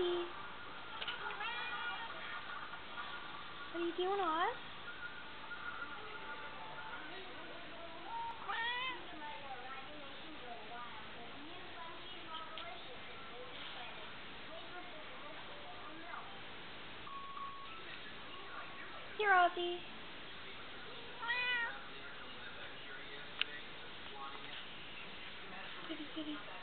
Ozzy. What are you doing, Oz? Here, Ozzy. Kitty, kitty.